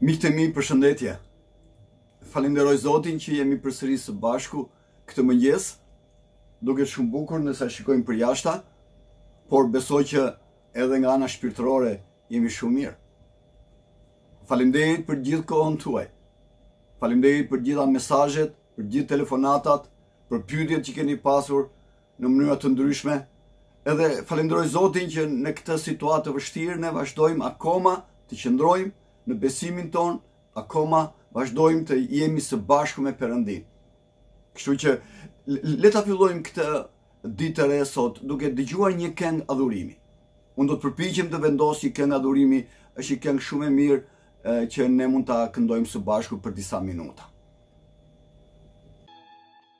Miqtë e mi, përshëndetje. Falenderoj Zotin që jemi përsëri së bashku këtë mëngjes. Duket shumë bukur nëse shikojmë përjashta, por besoj që edhe nga ana shpirtërore jemi shumë mirë. Faleminderit për gjithë kohën tuaj. Faleminderit për gjitha mesazhet, për gjithë telefonatat, për pyetjet që keni pasur, në mënyra të ndryshme edhe falenderoj Zotin që në këtë situatë të vështirë ne vazhdojmë akoma të qëndrojmë në besimin tonë, akoma vazhdojmë të jemi së bashku me Perëndinë. Kështu që le ta fillojmë këtë ditë të re sot duke dëgjuar një këngë adhurimi. Unë do të përpiqem të vendos një këngë adhurimi, është një këngë shumë e mirë që ne mund ta këndojmë së bashku për disa minuta.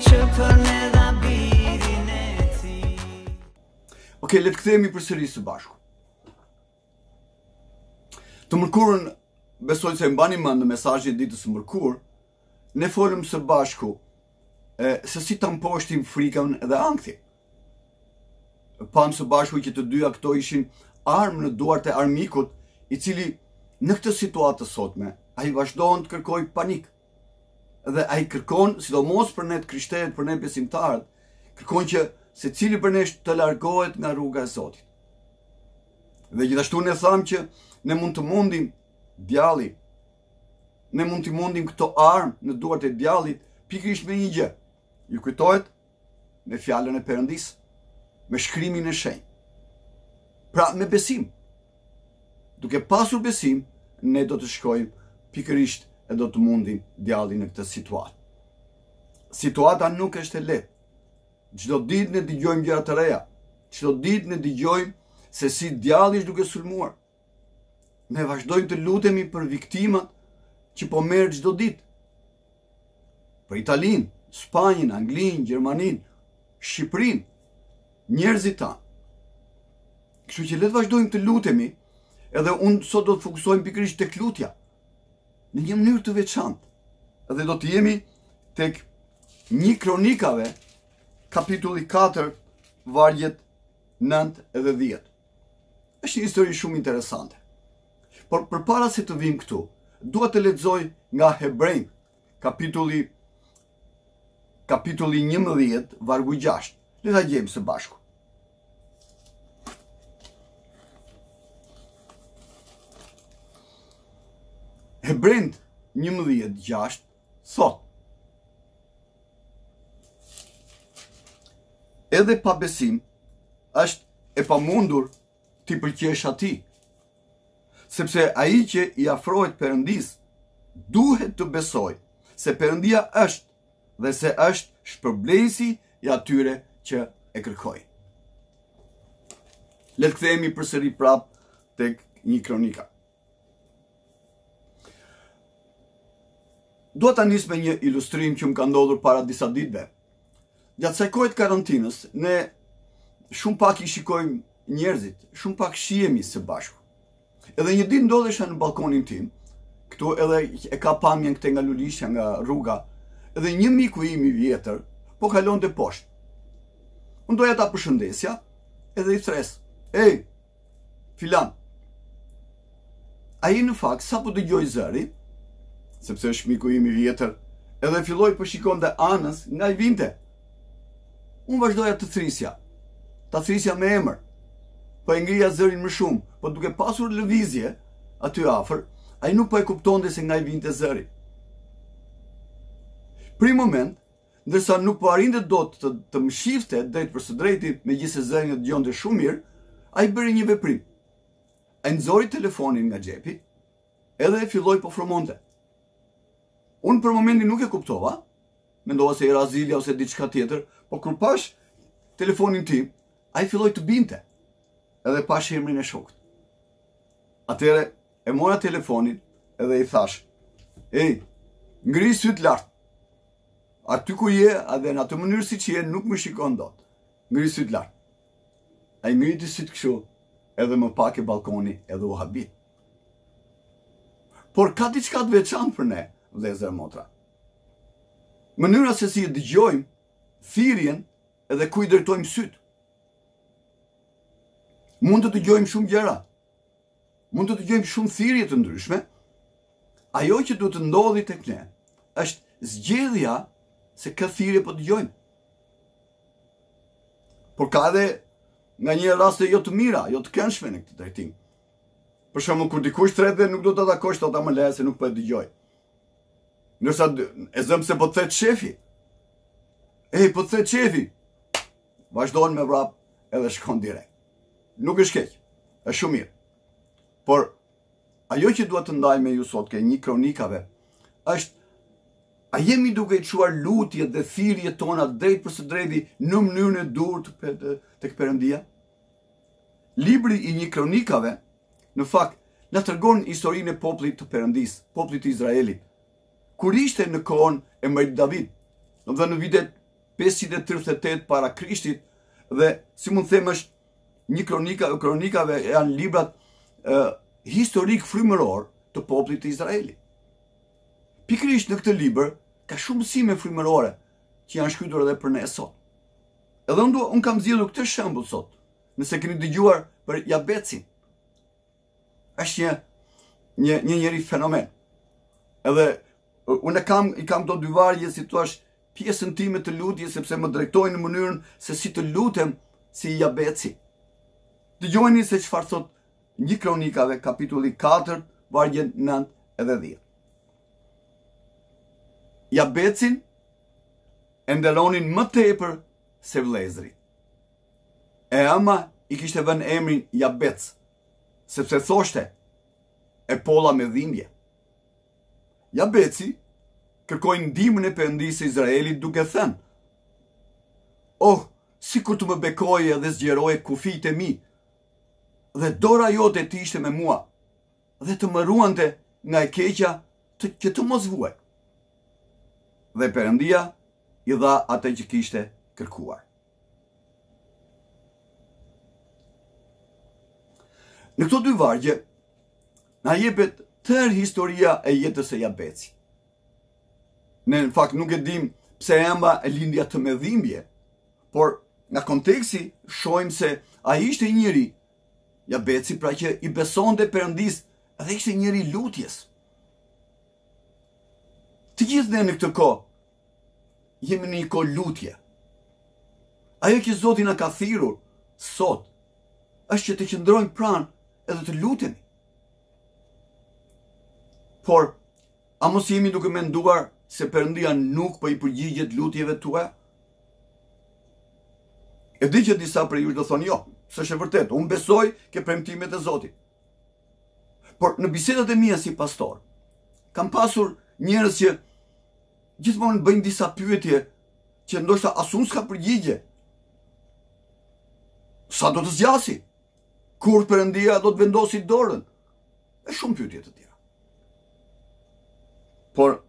Që për ne dha birin e tij. Oke, le të kthehemi përsëri së bashku Të mërkurën, besoj se mbani mend në mesazhin e ditës së mërkurë Ne folëm së bashku e, Se si ta mposhtim frikën dhe ankthin. Pamë së bashku që të dyja këto ishin armë në duart e armikut I cili në këtë situatë të sotme ai vazhdon të kërkojë panik Dhe ai kërkon, sidomos për ne të krishterët, për ne besimtarët, kërkon që secili prej nesh të largohet nga rruga e Zotit. Dhe gjithashtu ne thamë që ne mund të mundim djallin, ne mund t'i mundim këto armë në duart e djallit, pikërisht me një gjë. Ju kujtohet, Me Fjalën e Perëndisë, me Shkrimin e Shenjtë. Pra me besim. Duke pasur besim, ne do të shkojmë pikërisht e do të mundim djallin në këtë situatë. Situata nuk është e lehtë. Çdo ditë ne dëgjojmë gjëra të reja. Çdo ditë ne dëgjojmë se si djalli është duke sulmuar. Ne vazhdojmë të lutemi për viktimat që po merr çdo ditë. Për Italinë, Spanjën, Anglinë, Gjermaninë, Shqipërinë, njerëzit tanë. Kështu që le të vazhdojmë të lutemi, edhe unë sot do të fokusohem pikërisht tek lutja, në një mënyrë të veçantë, edhe do të jemi tek një Kronikave, kapitulli 4, vargjet 9 edhe 10. Është një histori shumë interesante. Por përpara se të vijmë këtu, dua të lexoj nga Hebrenjtë, kapitulli, kapitulli 11, vargu 6. Le ta gjejmë së bashku. Hebrenjtë 11, 6, Thotë, edhe pa besim, është e pa mundur t'i pëlqesh atij, sepse ai që i afrohet Perëndisë, duhet të besojë se Perëndia është dhe se është shpërblyesi i atyre që e kërkojnë. Le të kthehemi përsëri prapë te një Kronikave. Dua ta nis me një ilustrim që më ka ndodhur para disa ditëve. Gjatë kësaj kohe të karantinës, ne shumë pak i shikojmë njerëzit, shumë pak shihemi së bashku. Edhe një ditë ndodhesha në ballkonin tim, këtu edhe e ka pamjen këtej nga lulishtja, nga rruga, edhe një miku im i vjetër, po kalonte poshtë. Unë doja ta përshëndesja, edhe i thërres, ej, filan. Ai në fakt, sapo dëgjoi zërin, sepse është miku im i vjetër, edhe filloi po shikonte anës nga i vinte. Unë vazhdoja të thërrisja, ta thërrisja me emër, po e ngrija zërin më shumë, po duke pasur lëvizje aty afër, ai nuk po e kuptonte se nga i vinte zëri. Për një moment, Ndërsa nuk po arrinte dot të më shihte drejtpërsëdrejti, megjithëse zërin e dëgjonte shumë mirë, ai bëri një veprim. Ai nxori telefonin nga xhepi, edhe filloi po formonte. Unë për momentin nuk e kuptova, mendova se i ra zilja ose diçka tjetër, po kur pashë telefonin tim, ai filloi të binte. Edhe pashë emrin e shokut. Atëherë e mora telefonin edhe i thashë: "Ej, ngri sytë lart. Aty ku je, edhe në atë mënyrë siç je, nuk më shikon dot. Ngri sytë lart. Ai ngriti sytë kështu, edhe më pa te ballkoni edhe u habit. Por ka diçka të veçantë për ne, vëllezër e motra. Mënyra se si e dëgjojmë, thirrjen edhe ku i drejtojmë sytë. Mund të dëgjojmë shumë gjëra, Mund të dëgjojmë shumë thirrje të ndryshme. Ajo që duhet të ndodhë tek ne është zgjedhja se kë thirrje po dëgjojmë. Por ka edhe nganjë raste jo të mira, jo të këndshme në këtë drejtim. Për shembull kur dikush të thërret dhe nuk do ta takosh thua më lërë se nuk po e dëgjoj. Ndërsa e zëmë se po të thërret shefi. Ej, po të thërret shefi. Vazhdon me vrap edhe shkon direkt. Nuk është keq, është shumë mirë. Por, ajo që duhet të ndaj me ju sot te një kronikave, është a jemi duke i çuar lutjet dhe thirrjet tona drejtpërsëdrejti në mënyrën e duhur te, te, te, tek Perëndia? Libri i një kronikave, në fakt, na tregon historinë e popullit të Perëndisë, popullit të Izraelit, kur ishte në kohën e mbretit David, domethënë në vitet pesëqind e tridhjetë e tetë para Krishtit dhe si mund të them është një kronika e kronikave janë librat e, historikë frymërorë të popullit të Izraelit. Pikërisht në këtë libër ka shumë mësime frymërore që janë shkruar edhe për ne sot. Edhe unë, unë kam zgjedhur këtë shembull sot, nëse keni dëgjuar për Jabecin. është një një një njeri fenomen. Edhe unë kam i kam këto dy vargje si të thuash pjesën time të lutjes sepse më drejtojnë në mënyrën se si të lutem si Jabeci. Dëgjojeni se çfarë thotë një kronikave kapitulli 4 vargjet 9 edhe 10. Jabecin e nderonin më tepër se vëllezërit. e ëma i kishte vënë emrin Jabec, sepse thoshte e polla me dhimbje. Jabeci kërkoi ndihmën e Perëndisë së Izraelit duke thënë: Oh, sikur të më bekoje dhe të zgjeroje kufijtë e mi, dhe dora jote të ishte me mua, dhe të më ruante nga e keqja të që të mos vuaj. Dhe Perëndia i dha atë që kishte kërkuar. Në këto dy vargje, na jepet tërë historia e jetës së Jabecit. Ne në fakt nuk e dimë pse e ëma e lindi atë me dhimbje, por nga konteksti shohim se ai ishte një njeri, Jabeci pra që i besonte Perëndisë edhe ishte njeri i lutjes. Të gjithë ne në këtë kohë, jemi në një kohë lutje. Ajo që Zoti na ka thirrur sot është që të qëndrojmë pranë edhe të lutemi. Por a mos jemi duke menduar se Perëndia nuk po i përgjigjet lutjeve tua? E di që disa prej jush do thonë jo, s'është e vërtetë. Unë besoj te premtimet e Zotit. Por në bisedat e mia si pastor, kam pasur njerëz që gjithmonë bëjnë disa pyetje që ndoshta as unë s'kam përgjigje. Sa do të zgjasi? Kur Perëndia do të vendosi dorën? E shumë pyetje të tjera. Por,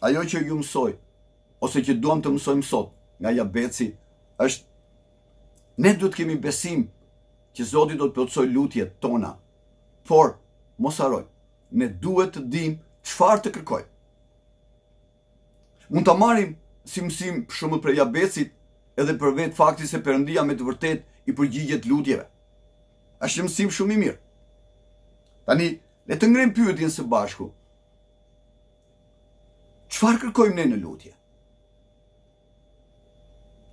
ajo që ju mësoj, ose që duam të mësojmë sot, nga Jabeci, është Ne duhet të kemi besim që Zoti do të plotësojë lutjet tona. Por, mos harrojmë, ne duhet të dimë çfarë të kërkojmë. Mund ta marrim si mësim shumë prej Jabecit edhe për vetë faktin se Perëndia me të vërtetë i përgjigjet lutjeve. Është një mësim shumë i mirë. Tani, le të ngremë pyetjen së bashku. Çfarë kërkojmë ne në lutje?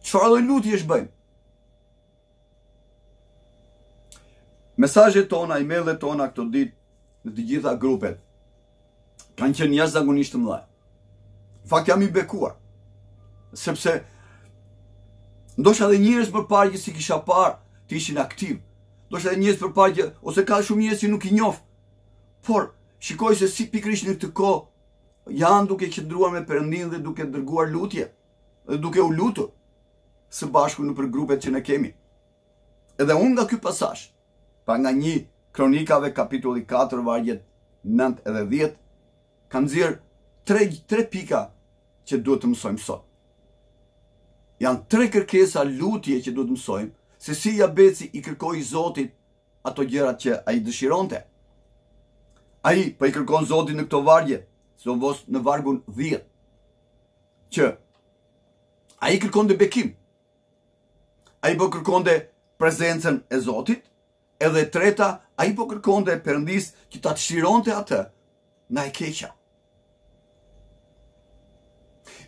Çfarë lloj lutjesh bëjmë? Mesazhet tona, e-mailet tona këto ditë në të gjitha grupet kanë qenë jashtëzakonisht të mëdha. Në fakt jam i bekuar. Sepse ndoshta edhe njerëz më parë që s'i kisha parë të ishin aktivë. Ndoshta edhe njerëz më parë që ose ka shumë njerëz që nuk i njoh. Por shikoj se si pikërisht në këtë kohë janë duke qëndruar me Perëndinë dhe duke dërguar lutje dhe duke u lutur së bashku nëpër grupet që ne kemi. Edhe unë nga ky pasazh, pra nga një Kronikave kapitulli 4 vargjet 9 edhe 10, kam nxjerrë tre, tre pika që duhet të mësojmë sot. Janë tre kërkesa lutje që duhet të mësojmë, se si Jabeci i kërkoi Zotit ato gjërat që ai dëshironte. Ai po i kërkon Zotit në këto vargje, sidomos në vargun 10. Që ai kërkonte bekim. Ai po kërkonte prezencën e Zotit, edhe e treta, ai po kërkonte Perëndisë që ta çlironte atë nga e keqja.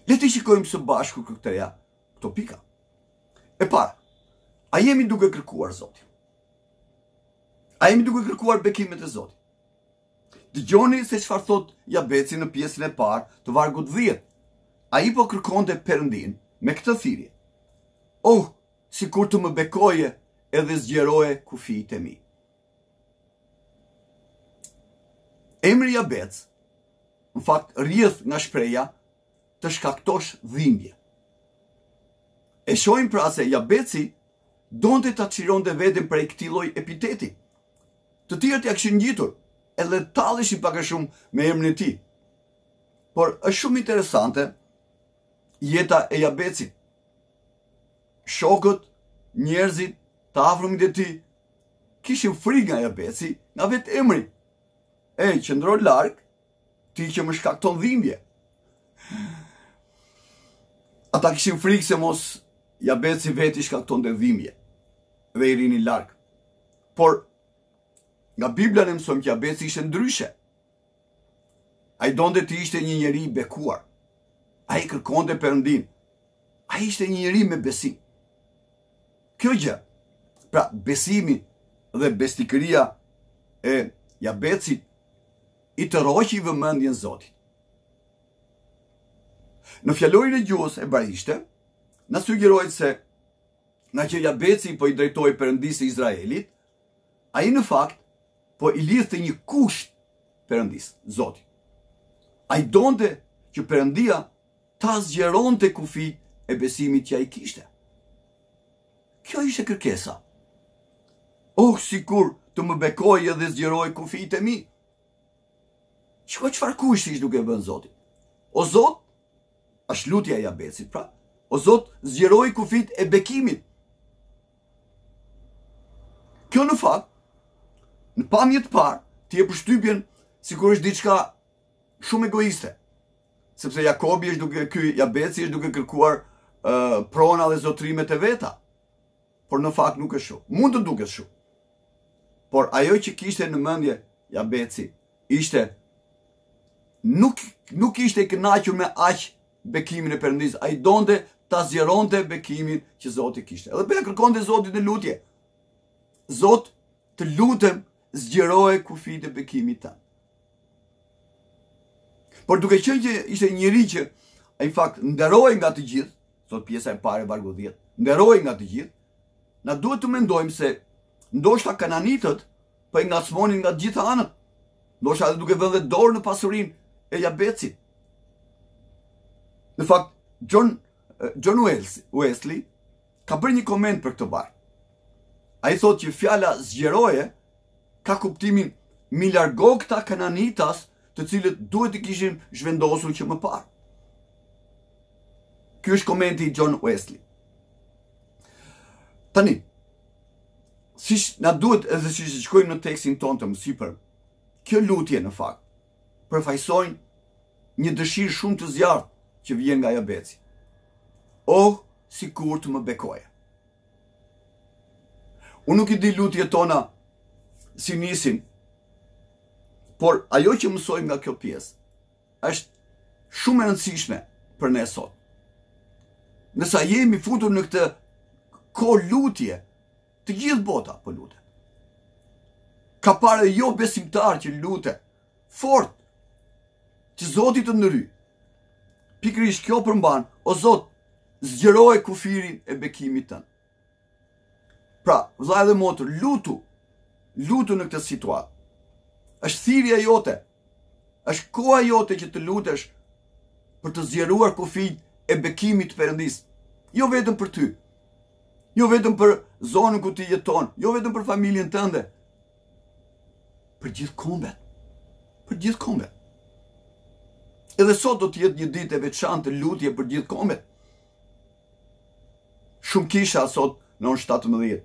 Le t'i shikojmë së bashku këto, ja, këto pika. E para, a jemi duke kërkuar Zotin? A jemi duke kërkuar bekimet e Zotit? Dëgjoni se çfarë thotë Jabeci në pjesën e parë të vargut 10. Ai po kërkonte Perëndinë me këtë thirrje. Oh, sikur të më bekoje edhe zgjeroje kufijtë e mi. Emri Jabec, në fakt rrjedh nga shprehja të shkaktosh dhimbje. E shohim pra se Jabeci donte ta çlironte veten prej këtij lloj epiteti. Të tjerët ia kishin ngjitur, edhe talleshin pak a shumë me emrin e tij. Por është shumë interesante jeta e Jabecit. Shokët, njerëzit, të afërmit e tij kishin frikë nga Jabeci, nga vetë emri. E qëndro larg, Ti që më shkakton dhimbje. Ata kishin frikë se mos Jabeci do t'i shkaktonte dhimbje dhe i rrinin larg. Por, nga Bibla ne mësojmë që Jabeci ishte ndryshe. Ai donte të ishte një njeri i bekuar. Ai kërkonte Perëndinë. Ai ishte një njeri me besim. Kjo gjë, pra besimi dhe besnikëria e Jabecit, I tërhoqi vëmendjen Zotit. Në fjalorin e gjuhës hebraishte, na sugjerohet se ngaqë Jabeci po i drejtohej Perëndisë së Izraelit, ai në fakt po i lidhte një kusht Perëndisë, Zotit. Ai donte që Perëndia t'ia zgjeronte kufijtë e besimit që ai kishte. Kjo ishte kërkesa. Oh, sikur të më bekoje dhe zgjeroje kufijtë e mi. Shiko çfarë kushti ishte duke vënë Zotit. O Zot, është lutja e Jabecit, pra, o Zot, zgjeroji kufijtë e bekimit. Kjo në fakt, në pamje të parë, të jep përshtypjen sikur është diçka shumë egoiste. Sepse Jakobi është duke ky Jabeci është duke kërkuar prona dhe zotërimet e veta. Por në fakt nuk është kështu. Mund të duket kështu. Por ajo që kishte në mendje Jabeci ishte nuk nuk ishte i kënaqur me aq bekimin e Perëndisë. Ai donte ta zgjeronte bekimin që Zoti kishte. Edhe po ia kërkonte Zotit në lutje. Zot, të lutem, zgjeroje kufijtë e bekimit tënd. Por duke qenë që ishte një njeri që ai në fakt nderohej nga të gjithë, thotë pjesa e parë e vargu 10, nderohej nga të gjithë, na duhet të mendojmë se ndoshta kananitët po e ngacmonin nga të gjitha anët. Ndoshta edhe duke vënë dorë në pasurinë e Jabecit. Në fakt, John John Wesley, Wesley ka bërë një koment për këtë varg. Ai thotë që fjala zgjeroje ka kuptimin m'i largo këta kananitas të cilët duhet t'i kishim zhvendosur që më parë. Ky është komenti i John Wesley. Tani, siç na duhet edhe siç shikojmë në tekstin tonë të mësipër, kjo lutje në fakt, përfaqësojnë një dëshirë shumë të zjarrtë që vjen nga Jabeci. Oh, sikur të më bekoje. Unë nuk i di lutjet tona si nisin, por ajo që mësojmë nga kjo pjesë, është shumë e rëndësishme për ne sot. Nëse jemi futur në këtë kohë lutje, E gjithë bota po lutet. Kam parë jobesimtarë që luten. Fort. Që Zoti të ndërhyjë. Pikërisht kjo përmban, o Zot, zgjeroje kufirin e bekimit tënd. Pra, vëlla edhe motër, lutu, lutu në këtë situatë. është thirrja jote, Është koha jote që të lutesh për të zgjeruar kufijtë e bekimit të Perëndisë. Jo vetëm për ty. Jo vetëm për zonën ku ti jeton, jo vetëm për familjen tënde. Për gjithë kombet. Për gjithë kombet. Edhe sot do të jetë një ditë e veçantë lutje për gjithë kombet. Shumë kisha sot në orën 17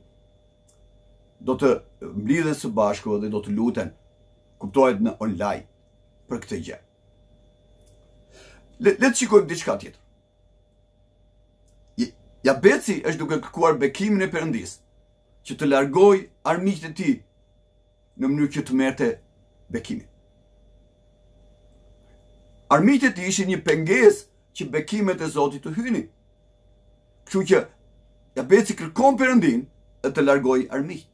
do të mblidhen së bashku dhe do të luten, kuptohet në online, për këtë gjë. Le, le të shikojmë diçka tjetër. Jabeci është duke kërkuar bekimin e Perëndisë, që të largojë armiqtë e tij në mënyrë që të merrte bekimin. Armiqtë e tij ishin një pengesë që bekimet e Zotit të hynin. Kështu që Jabeci kërkon Perëndinë dhe të largojë armiqtë.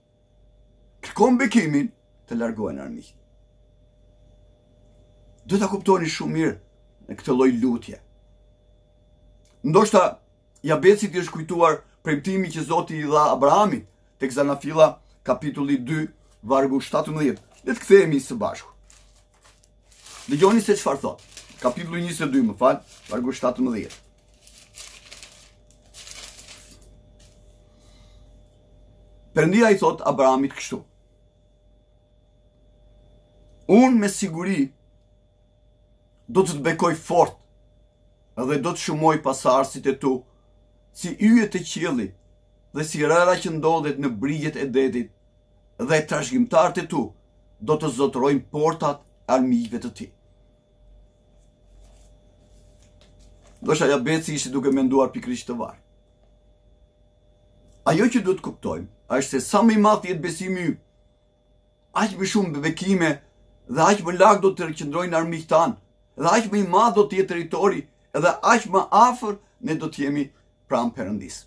Kërkon bekimin të largohen armiqtë. Duhet ta kuptoni shumë mirë në këtë lloj lutje. Ndoshta Jabecit i është kujtuar premtimi që Zoti i dha Abrahamit tek Zanafilla kapitulli 2 vargu 17. Le të kthehemi së bashku. Dëgjoni se çfarë thotë. Kapitulli 22, më fal, vargu 17. Perëndia i thotë Abrahamit kështu. Unë me siguri do të të bekoj fort dhe do të shumoj pasardhësit e tu si yjet e qiellit dhe si rëra që ndodhet në brigjet e detit dhe trashëgimtarët e tu do të zotërojnë portat e armiqve të tij. Ndoshta Jabeci ishte duke menduar pikërisht këtë varg. Ajo që duhet të kuptojmë, është se sa më i madh të jetë besimi ynë, aq më shumë bekime dhe aq më larg do të qëndrojnë armiqtë tanë, dhe aq më i madh do të jetë territori dhe aq më afër ne do të jemi pranë Perëndisë.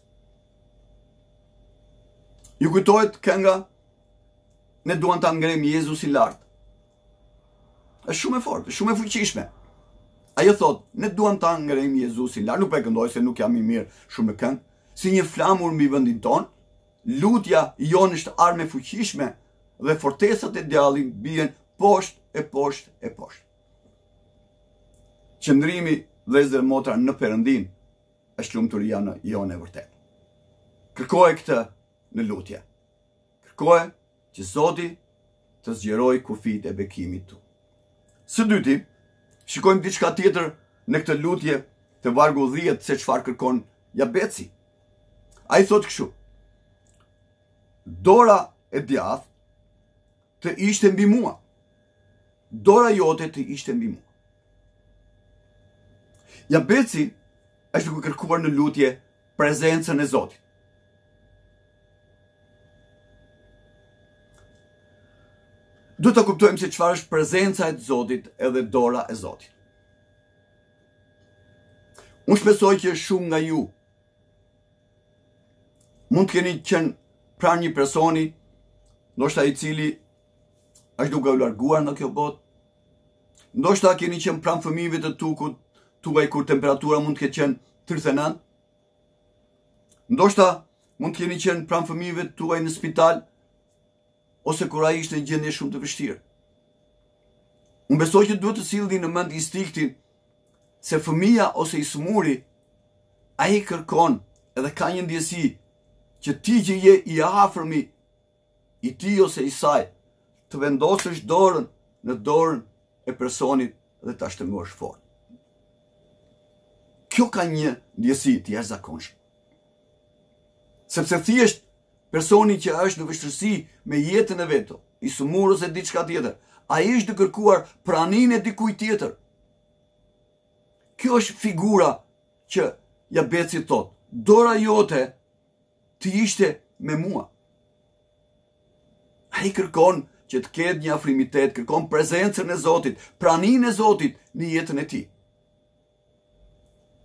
Ju kujtohet kënga Ne duam ta ngremë Jezusin lart. Është shumë e fortë, shumë e fuqishme. Ajo thotë, ne duam ta ngremë Jezusin lart, nuk po e këndoj se nuk jam i mirë shumë në këngë, si një flamur mbi vendin tonë. Lutja jonë është armë e fuqishme dhe fortesat e djallit bien poshtë e poshtë e poshtë. Qëndrimi vëllezër e motra në Perëndinë, është lumturia jonë e vërtetë. Kërkoje këtë në lutje. Kërkoje që Zoti të zgjerojë kufijtë e bekimit tu. Së dyti, shikojmë diçka tjetër në këtë lutje te vargu 10 se çfarë kërkon Jabeci. Ai thotë kështu: Dora e djathtë të ishte mbi mua. Dora jote të ishte mbi mua. Jabeci është duke kërkuar në lutje prezencën e Zotit. Duhet të kuptojmë se çfarë është prezenca e Zotit edhe dora e Zotit. Unë shpresoj që shumë nga ju Mund të keni qenë pranë një personi, ndoshta i cili është duke u larguar nga kjo botë. Ndoshta keni qenë pranë fëmijëve të tukut, tuaj kur temperatura mund të ketë qenë 39. Ndoshta mund të keni qenë pranë fëmijëve tuaj në spital ose kur ai ishte në gjendje shumë të vështirë. Unë besoj që duhet të sillni në mend instinktin se fëmija ose i sëmuri ai kërkon edhe ka një ndjesi që ti që je i afërmi i tij ose i saj të vendosësh dorën në dorën e personit dhe ta shtrëngosh fort. Kjo ka një ndjesi të jashtëzakonshme. Sepse thjesht personi që është në vështirësi me jetën e vet, i sëmurë ose diçka tjetër, ai është duke kërkuar praninë e dikujt tjetër. Kjo është figura që Jabeci thotë, dora jote të ishte me mua. Ai kërkon që të ketë një afrimitet, kërkon prezencën e Zotit, praninë e Zotit në jetën e tij.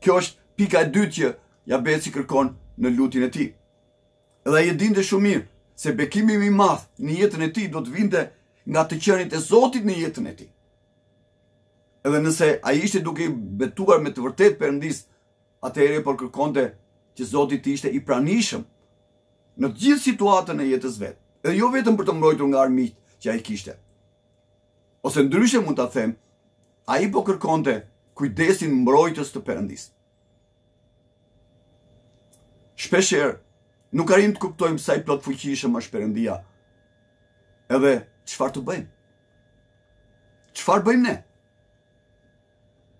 Kjo është pika e dytë që Jabeci kërkon në lutjen e tij. Dhe ai e dinte shumë mirë se bekimi më i madh në jetën e tij do të vinte nga të qenit e Zotit në jetën e tij. Edhe nëse ai ishte duke i besuar me të vërtetë Perëndisë, atëherë po kërkonte që Zoti të ishte i pranishëm në të gjithë situatën e jetës së vet. Edhe jo vetëm për të mbrojtur nga armiqtë që ai kishte. Ose ndryshe mund ta them, ai po kërkonte kujdesin mbrojtës të Perëndisë. Shpeshherë, nuk arrijmë të kuptojmë sa i plotfuqishëm është Perëndia, edhe çfarë të bëjmë? Çfarë bëjmë ne?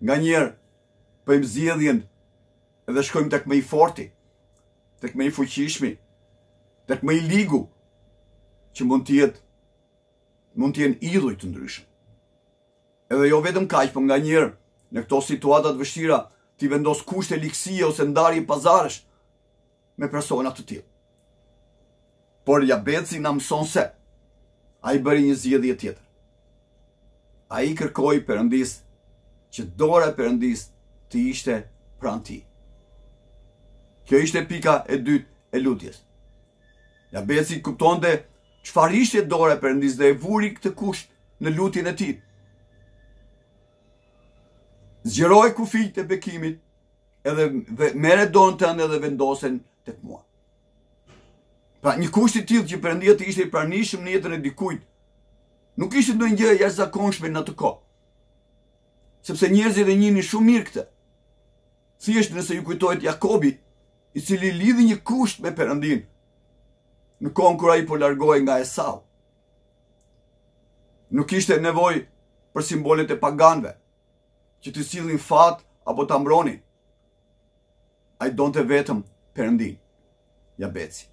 Nganjëherë, bëjmë zgjedhjen edhe shkojmë tek më i forti, tek më i fuqishmi, tek më i ligu, që mund të jetë mund të jenë idhuj të ndryshëm. Edhe jo vetëm kaq, po nganjëherë në këto situata të vështira ti vendos kushte ligësie ose ndarje pazaresh me persona të tillë. Por Jabeci na mëson se ai bëri një zgjedhje tjetër. Ai kërkoi Perëndisë që dora e Perëndisë të ishte pranë tij. Kjo ishte pika e dytë e lutjes. Jabeci kuptonte çfarë ishte dora e Perëndisë dhe e vuri këtë kusht në lutjen e tij. Zgjeroji kufijtë e bekimit edhe merre dorën tënde dhe vendose tek mua. Pra një kusht i tillë që Perëndia të ishte i pranishëm në jetën e dikujt, nuk ishte ndonjë gjë e jashtëzakonshme në atë kohë. Sepse njerëzit e njihnin shumë mirë këtë. Siç është nëse ju kujtohet Jakobi, i cili lidhi një kusht me Perëndinë, Në kohën kur ai po largohej nga Esau, nuk ishte nevojë për simbolet e paganëve që të sillnin fat apo ta mbronin. Ai donte vetëm Perëndinë, Jabeci.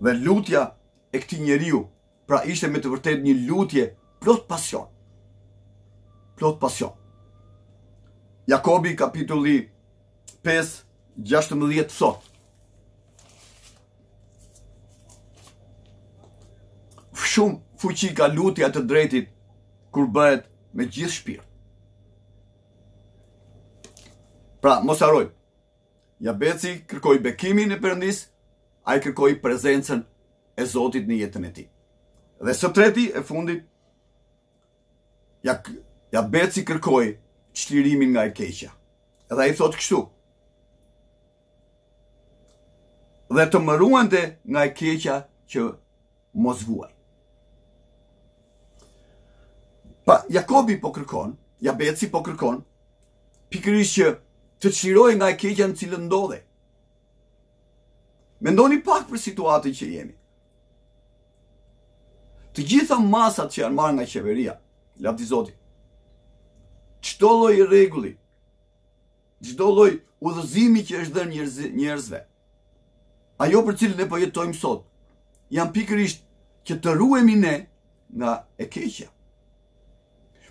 Dhe lutja e këtij njeriu Pra ishte me të vërtetë një lutje plot pasion. Plot pasion. Jakobi kapitulli 5, 16 thotë: Shumë fuqi ka lutja e të drejtit kur bëhet me gjithë shpirt. Pra, mos harrojmë, Jabeci kërkoi bekimin e Perëndisë, ai kërkoi prezencën e Zotit në jetën e tij. Dhe së treti e fundit ja Jabeci kërkoi çlirimin nga e keqja. Edhe ai thotë kështu. Dhe të më ruante nga e keqja që mos vuaj. Pra, Jakobi po kërkon, Jabeci po kërkon, pikërisht që të çlirohej nga e keqja në të cilën ndodhej. Mendoni pak për situatën që jemi. Të gjitha masat që janë marrë nga qeveria, lavdi Zotit, çdo lloj rregulli, çdo lloj udhëzimi që është dhënë njerëzve, ajo për cilën ne po jetojmë sot, janë pikërisht që të ruhemi ne nga e keqja.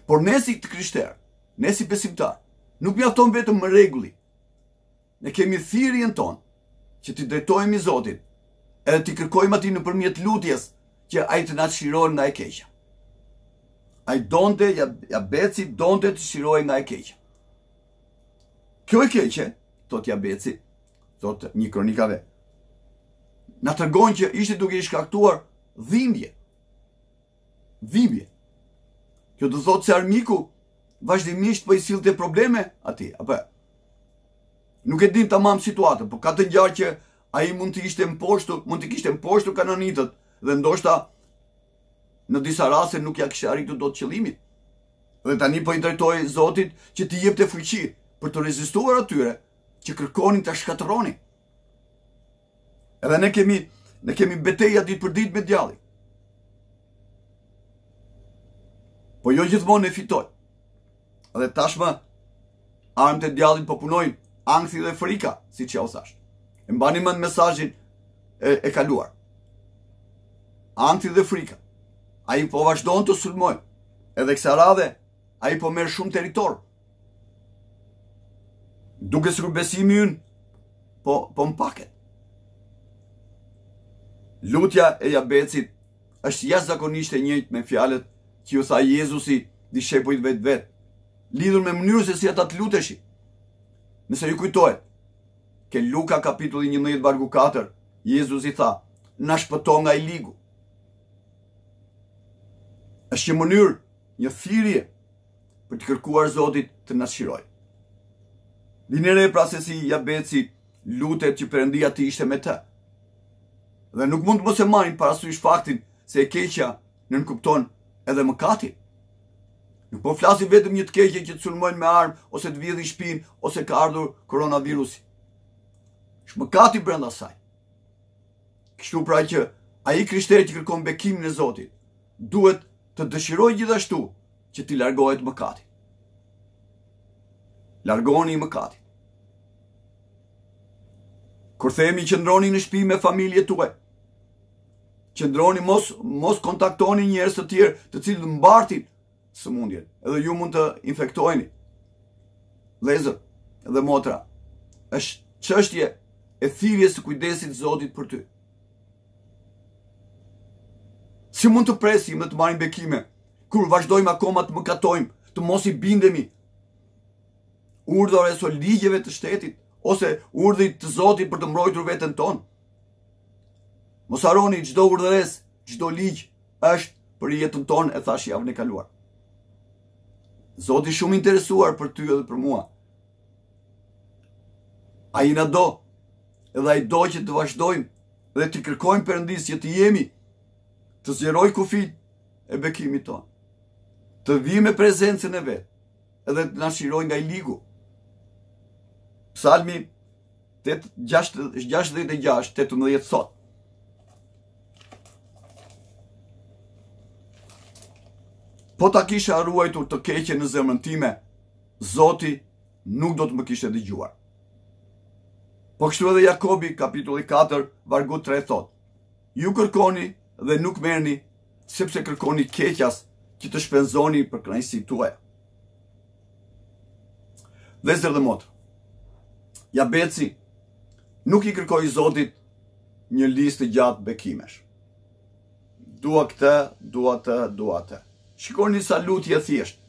Por ne si të krishterë, ne si besimtarë, nuk mjafton vetëm më rregulli, Ne kemi thirrjen tonë që t'i drejtohemi Zotit edhe t'i kërkojmë atij nëpërmjet lutjes që ai të na çlirojë nga e keqja. Ai donte, Jabeci donte të çlirohej nga e keqja. Kjo e keqe, thotë Jabeci, thotë një Kronikave, na tregon që ishte duke i shkaktuar dhimbje. dhimbje. Kjo do thotë se armiku vazhdimisht po i sillte probleme atij, apo nuk e dimë tamam situatën, por ka të ngjarë që ai mund të kishte mposhtur, mund të kishte mposhtur kananitët dhe ndoshta në disa raste nuk ia kishte arritur dot qëllimit. Dhe tani po i drejtohej Zotit që t'i jepte fuqi për t'u rezistuar atyre që kërkonin ta shkatërronin. Edhe ne kemi, ne kemi beteja ditë për ditë me djallin. Po jo gjithmonë e fitojmë. Dhe tashmë, armët e djallit po punojnë, ankthi dhe frika, siç jua thashë. E mbani mend mesazhin e, e kaluar. Ankthi dhe frika. Ai po vazhdon të sulmojë. Edhe kësaj radhe, ai po merr shumë territor. Duket sikur besimi ynë, po, po meket. Lutja e Jabecit është jashtëzakonisht e njëjtë me fjalët që iu tha Jezusi dishepujve të vet, lidhur me mënyrën se si ata të luteshin. Nëse ju kujtohet, ke Luka kapitulli 11 vargu 4, Jezusi tha, na shpëto nga i ligu. është një mënyrë, një thirrje për t'i kërkuar Zotit të na çlirojë. Vini re pra se si Jabeci lutet që Perëndia të ishte me të. Dhe nuk mund të mos e marrim parasysh faktin se e keqja nënkupton edhe mëkatin. Nuk po flasim vetëm një të keqe që të sulmojnë me armë ose të vjedhin shpinë ose ka ardhur koronavirusi. Është mëkati brenda saj. Kështu pra që ai i krishteri që kërkon bekimin e Zotit, duhet të dëshiroj gjithashtu që të largohet mëkati. Largoni mëkatin. Kur themi qëndroni në shpi me familje tuaj, qëndroni mos, mos kontaktoni njerëz të tjerë të cilët mbartin sëmundjen, edhe ju mund të infektoheni. Vllezër dhe motra, është çështje e thirrjes së kujdesit Zotit për ty. Si mund të presim dhe të marrim bekime, kur vazhdojmë akoma të mëkatojmë, të mos i bindemi urdhëresave, ligjeve të shtetit, ose urdhrit të Zotit për të mbrojtur veten tonë. Mos harroni, çdo urdhëresë, çdo ligj është për jetën tonë, e thashë javën e kaluar. Zoti shumë interesuar për ty edhe për mua. Ai na do, Edhe ai do që të vazhdojmë dhe t'i kërkojmë Perëndisë që të jemi, të zgjerojë kufijtë e bekimit tonë, të vijë me prezencën e vet, edhe të na çlirojë nga i ligu. Psalmi 66, 18 thotë. Po ta kisha ruajtur të keqen në zemrën time, Zoti nuk do të më kishte dëgjuar. Po kështu edhe Jakobi, kapitulli 4, vargu 3, thotë, ju kërkoni dhe nuk merrni, sepse kërkoni keqas që të shpenzoni për kënaqësitë tuaja. Vllezër dhe motra, Jabeci nuk i kërkoi Zotit një listë të gjatë bekimesh. Dua këtë, dua atë, dua atë. Shikoni sa lutje e thjeshtë.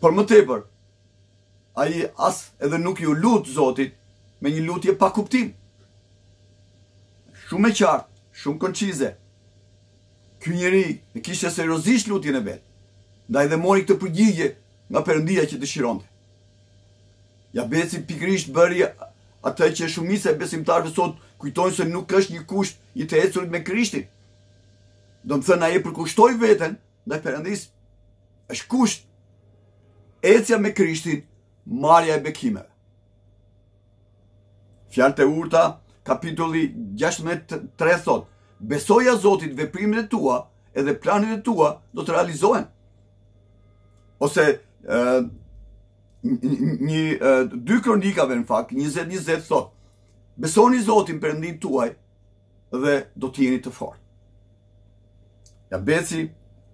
Por më tepër, Ai as edhe nuk iu lut Zotit me një lutje pa kuptim. Shumë e qartë, shumë koncize. Ky njeri e kishte seriozisht lutjen e vet, ndaj dhe mori këtë përgjigje nga Perëndia që dëshironte. Jabeci pikërisht bëri atë që shumica e besimtarëve sot kujtojnë se nuk është një kusht i të ecurit me Krishtin. Domethënë ai e përkushtoi veten Ndaj Perëndisë. Është kusht ecja me Krishtin, marrja e bekimeve. Fjalët e urta, kapitulli 16:3 thotë: Besoja Zotit veprimet e tua, edhe planet e tua do të realizohen. Ose e, një e, dy kronikave në fakt, 20:20 thotë: Besoni Zotin Perëndinë tuaj dhe do të jeni të fortë. Jabeci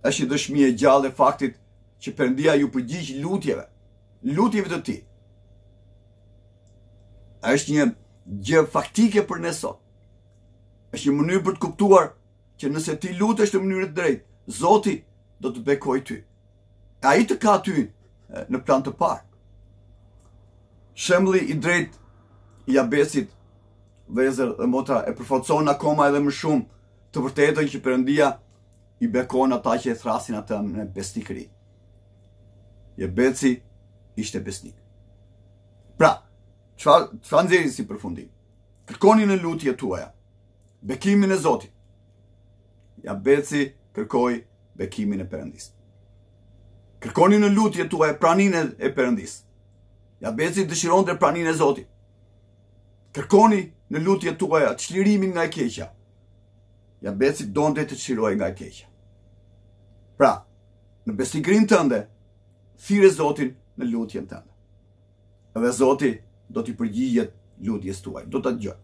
është një dëshmi e gjallë e faktit që Perëndia iu përgjigj lutjeve, lutjeve të tij. Është një gjë faktike për ne sot. Është një mënyrë për të kuptuar që nëse ti lutesh në mënyrë të drejtë, Zoti do të bekojë ty. Ai të ka ty në plan të parë. Shembli i drejtë i Jabecit vëllezër dhe motra, e përforcon akoma edhe më shumë të vërtetën që Perëndia i bekon ata që e thërrasin atë me besnikëri. Jabeci ishte besnik. Pra, çfarë çfarë nxjerrim si përfundim? Kërkoni në lutjet tuaja bekimin e Zotit. Jabeci kërkoi bekimin e Perëndisë. Kërkoni në lutjet tuaja praninë e Perëndisë. Jabeci dëshironte praninë e Zotit. Kërkoni në lutjet tuaja çlirimin nga e keqja. Jabeci donte të çlirohej nga e keqja. Pra, në besnikërinë tënde, thirre Zotin në lutjen tënde. Dhe Zoti do t'i përgjigjet lutjes tuaj, do ta dëgjojë.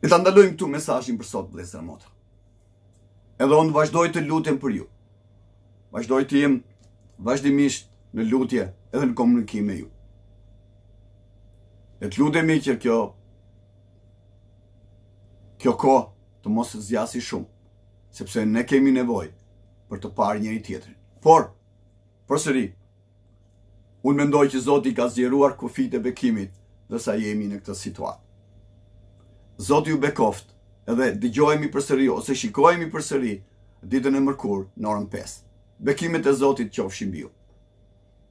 E ta ndalojmë këtu mesazhin për sot, vëllezër e motra. Edhe unë vazhdoj të lutem për ju. Vazhdoj të jem vazhdimisht në lutje edhe në komunikim me ju. E të lutemi që kjo kjo kohë të mos zgjasi shumë, sepse ne kemi nevojë për të parë njëri-tjetrin. Por, përsëri, Unë mendoj që Zoti i ka zgjeruar kufijtë e bekimit, ndërsa jemi në këtë situatë. Zoti ju bekoftë, edhe dëgjohemi përsëri, ose shikohemi përsëri, ditën e mërkurë, në orën 5. Bekimet e Zotit qofshin mbi ju.